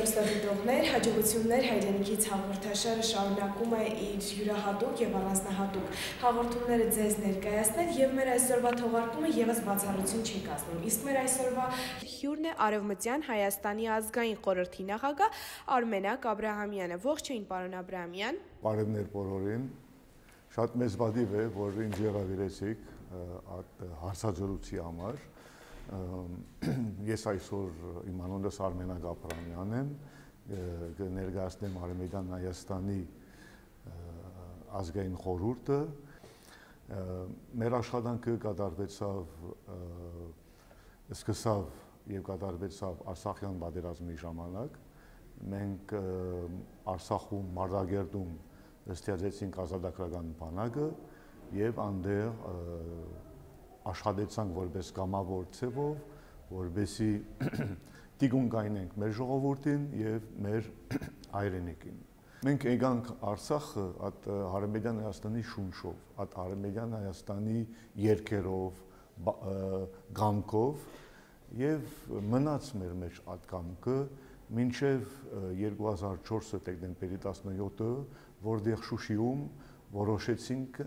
սիրելի հերոստատիտողներ, հաջողություններ հայրենիքից հաղորդաշարը շարունակում է իր յուրահատուկ եւ առանձնահատուկ հաղորդումները ձեզ ներկայացնել եւ մեր այսօրվա թողարկումը եւս բացառություն չի կազմում։ Իսկ մեր այսօրվա հյուրն է Արևմտյան Հայաստանի ազգային խորհրդի նախագահ Արմենակ Աբ รา համյանը։ Ողջույն, պարոն Աբ รา համյան։ Բարևներ բոլորին։ Շատ մեծ բադիվ է, որ ինձ հրավիրեցիք այդ հարցաջրույցի համար ես այսօր իմ անունս Արմենա Գապրանյանն եմ, կներկայացնեմ Արմենիան Հայաստանի ազգային խորհուրդը։ Մեր աշխատանքը կատարվեցավ սկսավ եւ կատարվեցավ Արցախյան պատերազմի ժամանակ։ Մենք Արցախում Մարտակերտում ստեղծեցինք ազատագրական բանակը եւ անդեր աշխատեցանք որպես կամավոր ցևով, որբեսի տիգուն կայնենք մեր ժողովրդին եւ մեր հայրենիքին։ Մենք եկանք Արցախը այդ Արմենիան Հայաստանի շունչով, այդ Արմենիան Հայաստանի երկերով, գամքով եւ մնաց մեր մեջ այդ գամքը մինչև 2004 դեկտեմբերի 17-ը, որտեղ Շուշիում որոշեցինք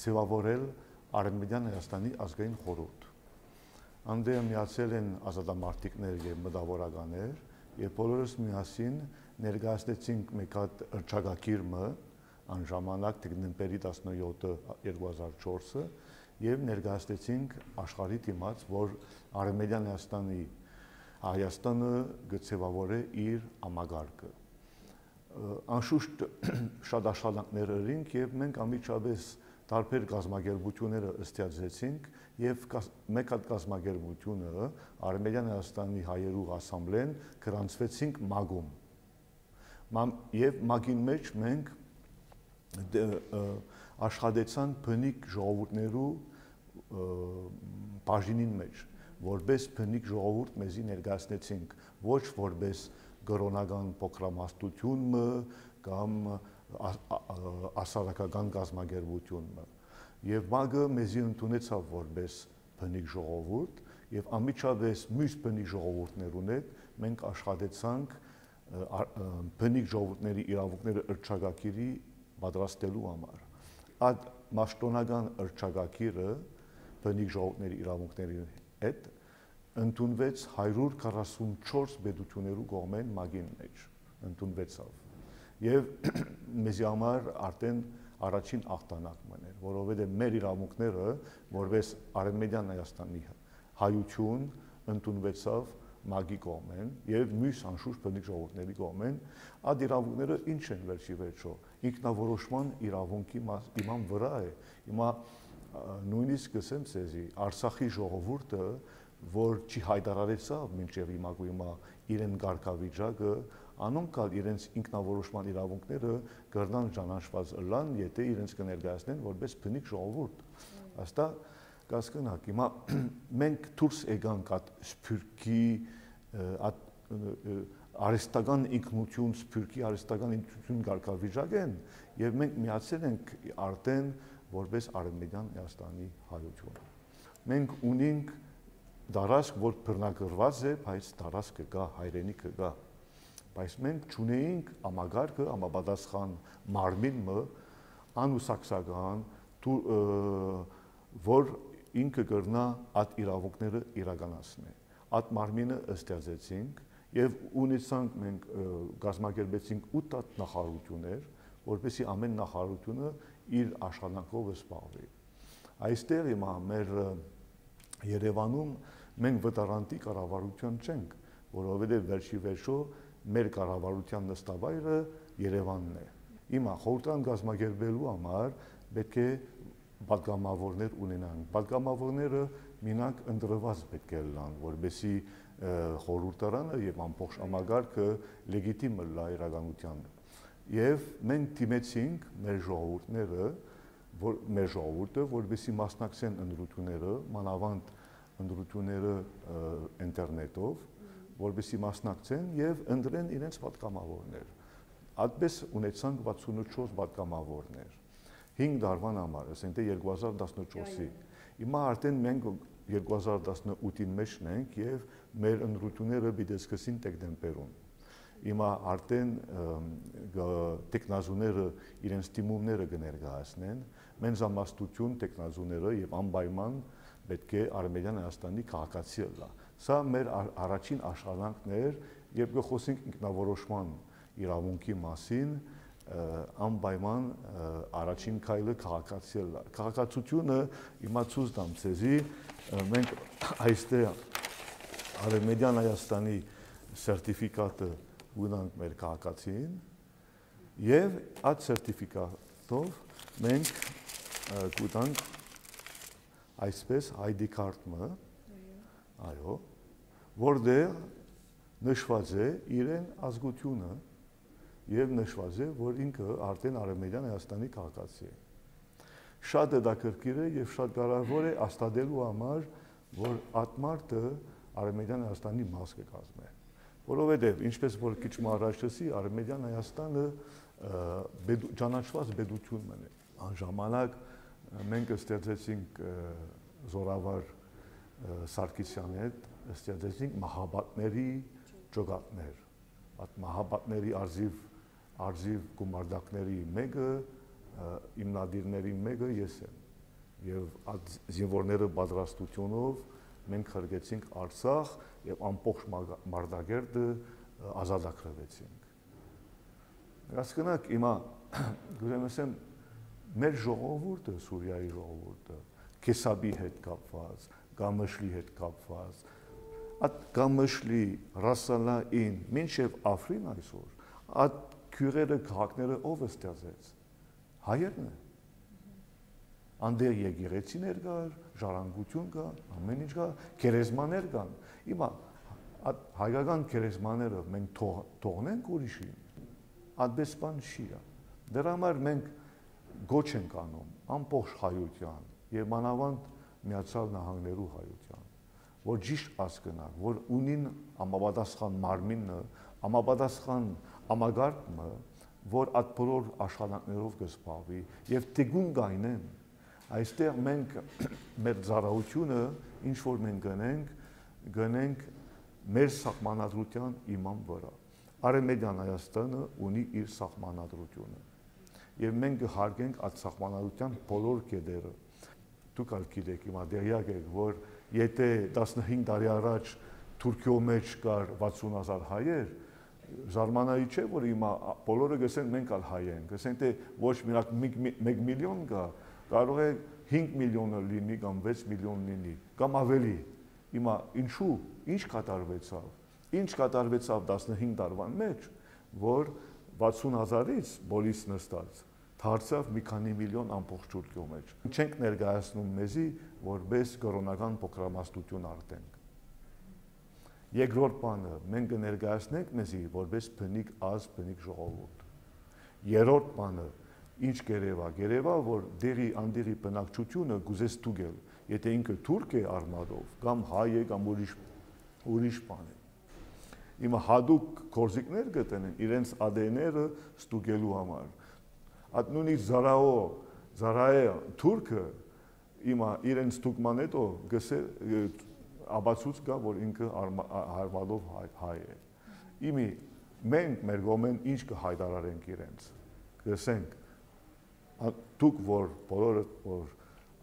ցևավորել Արմենիան Հայաստանի ազգային խորհուրդ։ Անդեր միացել են ազատամարտիկներ եւ մտավորականներ եւ բոլորս միասին ներկայացնեցինք մեկ հատ հրճակագիրը ան ժամանակ դեկտեմբերի 17-ը 2004-ը եւ ներկայացնեցինք աշխարհի դիմաց, որ Արմենիան Հայաստանի Հայաստանը գծեվավորե իր ամագարկը անշուշտ շատ աշխատանքներ ըրինք եւ մենք ամիջապես տարբեր գազագերբությունները ըստիացեցինք եւ մեկ հատ գազագերբությունը Արմենիան Հայաստանի հայերու ասամբլեն գրանցվեցինք Մագում։ Եվ Մագին մեջ մենք աշխատեցան բնիկ ժողովուրդներու բաժինին մեջ որբես բնիկ ժողովուրդ մեզի ներկայացնեցինք ոչ որբես գրոնական փոքրամասնություն կամ ասարակական գազագերբությունը եւ մագը մեզի ընդունեցավ որպես բնիկ ժողովուրդ եւ ամիջապես մյուս բնիկ ժողովուրդներուն հետ մենք աշխատեցանք բնիկ ժողովուրդների իրավունքները ըրճագակիրի պատրաստելու համար այդ մաշտոնական ըրճագակիրը բնիկ ժողովուրդների իրավունքների հետ ընդունվեց 144 պետություներու կողմեն մագին մեջ ընդունվեցավ եւ մեզի համար արդեն առաջին ախտանակ մներ, որովհետեւ մեր իրավունքները որպես Արմենիան Հայաստանի հայություն ընդունվեցավ մագի կողմեն եւ մյուս անշուշտ բնիկ ժողովուրդների կողմեն այդ իրավունքները ինչ են վերջի վերջո ինքնավորոշման իրավունքի իման վրա է հիմա նույնիսկ կսեմ ցեզի Արցախի ժողովուրդը որ չի հայտարարեցավ մինչև հիմա գույմա իրեն ղարքավիճակը անոնքալ իրենց ինքնավորոշման իրավունքները կրնան ճանաչված լան, եթե իրենց կներկայացնեն որպես բնիկ ժողովուրդ։ Աստա կասկնակ։ Հիմա մենք դուրս եկանք այդ սփյուռքի այդ արեստական ինքնություն, սփյուռքի արեստական ինքնություն ղարքավիճակեն եւ մենք միացել ենք արդեն որպես Արմենիան Հայաստանի հայություն։ Մենք ունենք դարաշք, որ բռնագրված է, բայց դարաշքը կա, հայրենիքը կա բայց մենք ճունեինք ամագարկը, ամապատասխան մարմինը անուսակսական որ ինքը կրնա այդ իրավունքները իրականացնի։ Այդ մարմինը ըստեղծեցինք եւ ունեցանք մենք գազմագերբեցինք 8 հատ նախարարություններ, որպեսի ամեն նախարարությունը իր աշխատանքով զբաղվի։ Այստեղ հիմա մեր Երևանում մենք վտարանտի կառավարություն չենք, որովհետեւ վերջի վերջո մեր կառավարության նստավայրը Երևանն է։ Հիմա խորհրդան գազմագերբելու համար պետք է պատգամավորներ ունենանք։ Պատգամավորները մինակ ընդրված պետք է լան, որբեսի խորհրդարանը եւ ամբողջ համագարկը լեգիտիմ լա իրականության։ Եվ մենք դիմեցինք մեր ժողովուրդները, որ մեր ժողովուրդը, որբեսի մասնակցեն ընդրությունները, մանավանդ ընդրությունները ինտերնետով, որբիսի մասնակցեն եւ ընտրեն իրենց պատգամավորներ։ Այդպես ունեցանք 64 պատգամավորներ։ 5 տարվան համար, ասենք թե 2014-ի։ Հիմա արդեն մենք 2018-ի մեջն ենք եւ մեր ընտրությունները պիտի սկսին դեկտեմբերում։ հիմա արդեն տեխնազուները իրենց դիմումները կներկայացնեն մենզամաստություն տեխնազուները եւ անպայման պետք է Արմենիան Հայաստանի քաղաքացի լա սա մեր առաջին աշխատանքն էր երբ գխոսենք ինքնավորոշման իրավունքի մասին անպայման առաջին քայլը քաղաքացի լա քաղաքացիությունը իմացուց դամ ցեզի մենք այստեղ Արմենիան Հայաստանի սերտիֆիկատը ունենք մեր քաղաքացին եւ այդ սերտիֆիկատով մենք կուտանք այսպես ID card-ը այո որտեղ նշված է իրեն ազգությունը եւ նշված է որ ինքը արդեն Արմենիան Հայաստանի քաղաքացի է շատ հետաքրքիր է եւ շատ կարեւոր է աստադելու համար որ ատմարտը Արմենիան Հայաստանի մաս կկազմի որովհետեւ ինչպես որ քիչ առաջ ասի Արմենիան Հայաստանը ճանաչված բեդություն մնա անժամանակ մենք ստեղծեցինք զորավար Սարգսյանի հետ ստեղծեցինք մահաբատների ջոգատներ այդ մահաբատների արզիվ արզիվ գումարդակների մեկը իմնադիրների մեկը ես եմ եւ այդ զինվորները պատրաստությունով մենք խրգեցինք Արցախ եւ ամբողջ Մարտակերտը ազատագրվեցինք հասկանաք հիմա գուցե ասեմ մեր ժողովուրդը Սուրիայի ժողովուրդը Քեսաբի հետ կապված, Գամշլի հետ կապված, այդ Գամշլի, Ռասալային, մինչև Աֆրին այսօր, այդ քյուրերը քաղաքները ով է ստեղծեց։ Հայերն են։ Անդեր եկեղեցիներ կար, ժառանգություն կա, ամեն ինչ կա, քերեզմաներ կան։ Հիմա այդ հայկական քերեզմաները մենք թողնենք ուրիշին։ Այդպես բան չի։ Դրա համար մենք գոչ ենք անում ամբողջ հայության եւ մանավանդ միացյալ նահանգներու հայության որ ճիշտ ասկնակ որ ունին ամապատասխան մարմինը ամապատասխան ամագարտը որ այդ բոլոր աշխատանքներով կսպավի եւ տեգուն գայնեն այստեղ մենք մեր ծառայությունը ինչ որ մենք գնենք գնենք մեր սահմանադրության իման վրա Արեմեդյան Հայաստանը ունի իր սահմանադրությունը եւ մենք կհարգենք այդ սահմանադրության բոլոր կետերը դուք ալ գիտեք հիմա դերյակ եք որ եթե 15 տարի առաջ Թուրքիո մեջ կար 60000 հայեր զարմանալի չէ որ հիմա բոլորը գսեն մենք ալ հայ ենք գսեն թե ոչ մենակ 1 միլիոն կա կարող է 5 միլիոնը լինի կամ 6 միլիոն լինի կամ ավելի հիմա ինչու ինչ կատարվեցավ ինչ կատարվեցավ 15 տարվան մեջ որ 60000-ից բոլիս նստած դարձավ մի քանի միլիոն ամբողջ Թուրքիո մեջ։ Չենք ներկայացնում մեզի որպես կորոնական փոքրամասնություն արտենք։ Երկրորդ բանը մենք կներկայացնենք մեզի որպես բնիկ ազ բնիկ ժողովուրդ։ Երրորդ բանը ինչ գերեվա գերեվա որ դերի անդերի բնակչությունը գուզես դուգել եթե ինքը թուրք է արմատով կամ հայ է կամ ուրիշ ուրիշ բան է իմը հadoop կորզիկներ գտնեն իրենց ADN-ը ստուգելու համար այդ նույնիսկ Զարաո Զարայե թուրքը իմա իրեն ստուգման հետո գսե աբացուց կա որ ինքը հարվալով հայ է իմի մենք մեր գոմեն ինչ կհայտարարենք իրենց գսենք դուք որ բոլորը որ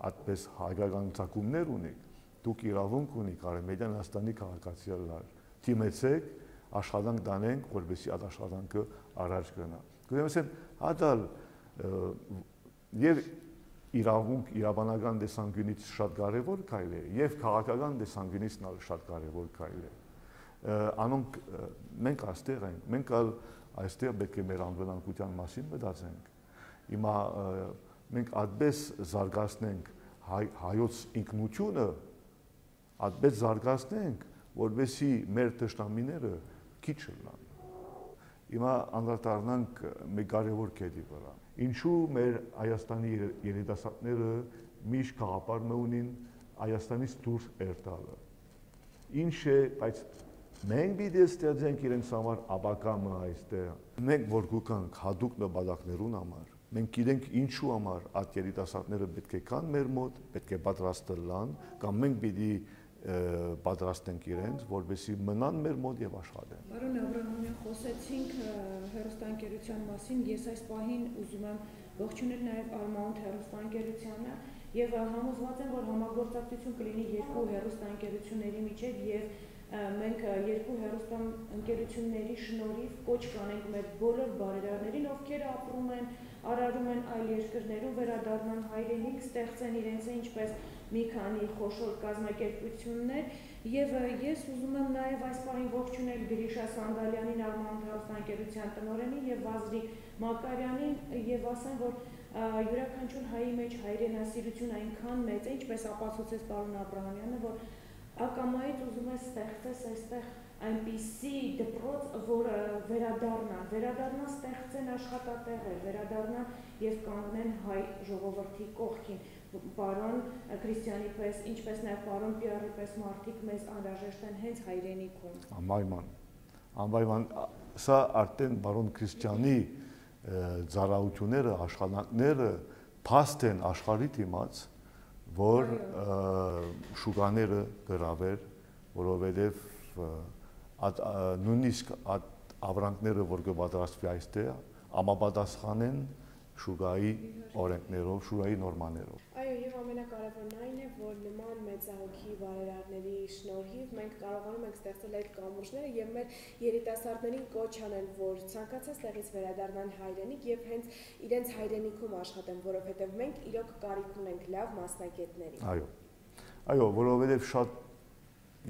այդպես հայկական ցակումներ ունեք դուք իրավունք ունիք Արմենիան Հայաստանի քաղաքացիներ թիմեցեք աշխատանք դանենք որովհետեւ այդ աշխատանքը առաջ գնա գիտեմ ասեմ հատալ եւ իրավունք իրավանական տեսանկյունից շատ կարեւոր քայլ է եւ քաղաքական տեսանկյունից նա շատ կարեւոր քայլ է անոնք մենք այստեղ ենք մենք ալ այստեղ պետք է մեր անվտանգության մասին մտածենք հիմա մենք այդպես զարգացնենք հայ, հայոց ինքնությունը այդպես զարգացնենք որովհետեւ մեր ճշտամիները քիչ լան հիմա անդրադառնանք մի կարևոր կետի վրա Ինչու մեր Հայաստանի երիտասարդները միշտ խաղապարը ունին Հայաստանից դուրս երթալը։ Ինչ է, բայց մենք պիտի ստեղծենք իրենց համար աբակամը այստեղ։ Մենք որ գուկանք հadoop նպատակներուն համար, մենք գիտենք ինչու համար այդ երիտասարդները պետք է կան մեր մոտ, պետք է պատրաստել լան, կամ մենք պիտի պատրաստենք իրենց, որովհետեւ մնան մեր մոտ եւ աշխատեն։ Պարոն Աբրահամյան, խոսեցինք հերոստանգերության մասին, ես այս պահին ուզում եմ ողջունել նաեւ Armount հերոստանգերությանը եւ համոզված եմ, որ համագործակցություն կլինի երկու հերոստանգերությունների միջեւ եւ մենք երկու հերոստան ընկերությունների շնորհիվ կոչ կանենք մեր բոլոր բարերարներին, ովքեր ապրում են, արարում են այլ երկրներում, վերադառնան հայրենիք, ստեղծեն իրենց ինչպես մի քանի խոշոր կազմակերպություններ եւ ես ուզում եմ նաեւ այս պահին ողջունել Գրիշա Սանդալյանին Արման հերոստանգերության տնօրենին եւ Վազրի Մակարյանին եւ ասեմ, որ յուրաքանչյուր հայի մեջ հայրենասիրություն այնքան մեծ է, ինչպես ապացուցեց պարոն Աբրահամյանը, որ ակամայից ուզում է ստեղծես այստեղ այնպիսի դպրոց, որը վերադառնա, վերադառնա ստեղծեն աշխատատեղեր, վերադառնա եւ կանգնեն հայ ժողովրդի կողքին։ Պարոն Քրիստիանի պես, ինչպես նաեւ պարոն Պիարի պես մարդիկ մեզ անհրաժեշտ են հենց հայրենիքում։ Անպայման։ Անպայման սա արդեն պարոն Քրիստիանի ծառայությունները, աշխատանքները փաստ են աշխարհի դիմաց որ շուկաները գրավեր, որովհետև նույնիսկ ավրանքները, որ կպատրաստվի այստեղ, ամապատասխան են շուգայի օրենքներով, շուգայի նորմաներով։ Այո, եւ ամենակարևորն այն է, որ նման մեծահոգի բարերարների շնորհիվ մենք կարողանում ենք ստեղծել այդ կամուրջները եւ մեր երիտասարդներին կոչ անել, որ ցանկացած տեղից վերադառնան հայրենիք եւ հենց իրենց հայրենիքում աշխատեն, որովհետեւ մենք իրոք կարիք ունենք լավ մասնակիցների։ Այո։ Այո, որովհետեւ շատ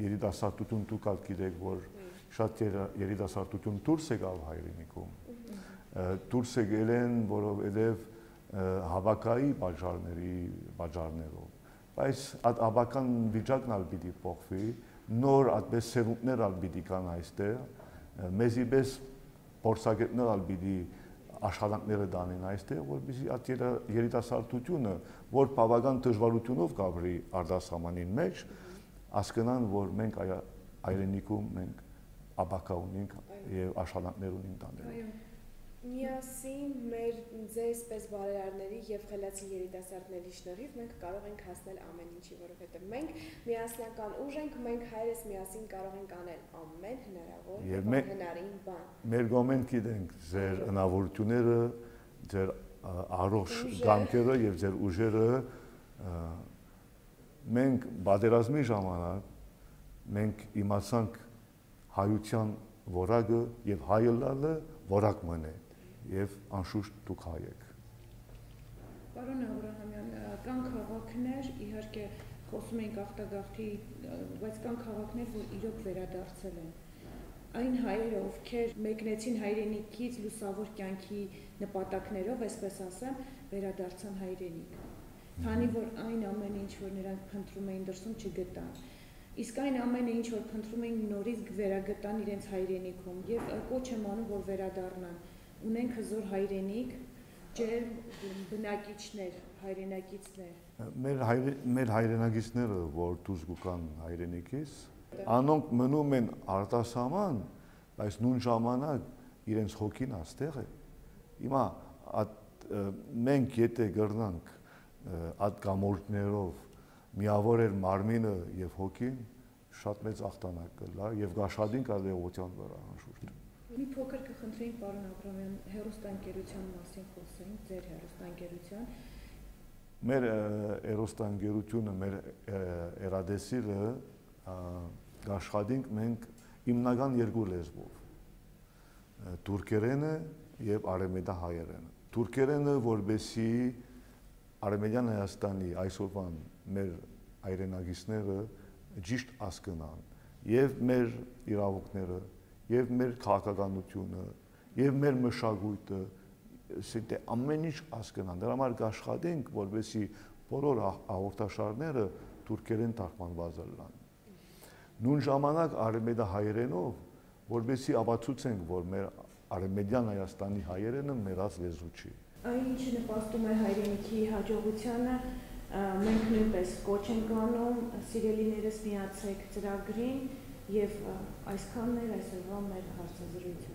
երիտասարդություն դուք ալ գիտեք, որ շատ երիտասարդություն դուրս եկավ հայրենիքում դուրս եկել են, որովհետև հավաքայի բաժարների բաժարներով բայց այդ հավաքան վիճակն ալ պիտի փոխվի նոր այդպես սերունդներ ալ պիտի կան այստեղ մեզի պես փորձագետներ ալ պիտի աշխատանքները դանեն այստեղ որպեսզի այդ երիտասարդությունը որ բավական դժվարությունով գաբրի արտասահմանին մեջ հասկանան որ մենք այրենիկում մենք աբակա ունենք եւ աշխատանքներ ունենք տանել այո Միասին մեր ձեզպես բարերարների եւ խելացի երիտասարդների շնորհիվ մենք կարող ենք հասնել ամեն ինչի, որովհետեւ մենք միասնական ուժ ենք, մենք հայրս միասին կարող ենք անել ամեն հնարավոր եւ հնարին բան։ Մեր գոմեն գիտենք ձեր հնարավորությունները, ձեր առողջ գամքերը եւ ձեր ուժերը մենք բادرազմի ժամանակ մենք իմացանք հայության որակը եւ հայելալը որակ մնե եւ անշուշտ դուք հայ եք։ Պարոն Աբրահամյան, կան քաղաքներ, իհարկե խոսում ենք ախտագաղթի, բայց կան քաղաքներ, որ իրոք վերադարձել են այն հայերը, ովքեր մեկնեցին հայրենիքից լուսավոր կյանքի նպատակներով, այսպես ասեմ, վերադարձան հայրենիք։ Քանի որ այն ամեն ինչ, որ նրանք փնտրում էին դրսում, չգտան։ Իսկ այն ամենը, ինչ որ փնտրում էին նորից վերագտան իրենց հայրենիքում եւ կոչ եմ անում, որ վերադառնան ունենք հզոր հայրենիք, ջերմ բնակիչներ, հայրենակիցներ։ Մեր հայր, մեր հայրենակիցները, որ դուրս գուկան հայրենիքից, անոնք մնում են արտասահման, բայց նույն ժամանակ իրենց հոգին աստեղ է։ Հիմա մենք եթե գրնանք այդ կամորտներով միավորել մարմինը եւ հոգին, շատ մեծ ախտանակ կլա եւ գաշադին կա լեգության վրա անշուշտ։ Մի փոքր կխնդրեինք պարոն Աբրամյան հերոստանգերության մասին խոսենք, ձեր հերոստանգերության։ Մեր հերոստանգերությունը, մեր երադեսիրը աշխատենք մենք հիմնական երկու լեզվով։ Թուրքերենը եւ արեմեդահայերենը։ Թուրքերենը որբեսի Արմենիան Հայաստանի այսօրվան մեր այրենագիստները ճիշտ հասկանան եւ մեր իրավունքները եւ մեր քաղաքականությունը եւ մեր մշակույթը ասենք ամեն ինչ հասկանան դրա համար կաշխատենք որովհետեւ բոլոր հաղորդաշարները թուրքերեն թարգմանված լինեն նույն ժամանակ արմեդա հայերենով որովհետեւ ապացուցենք որ մեր արմեդյան հայաստանի հայերենը մերած լեզու չի այն ինչը նպաստում է հայրենիքի հաջողությանը մենք նույնպես կոչ ենք անում սիրելիներս միացեք ծրագրին եւ այսքանն էր այսօրվա մեր հարցազրույցը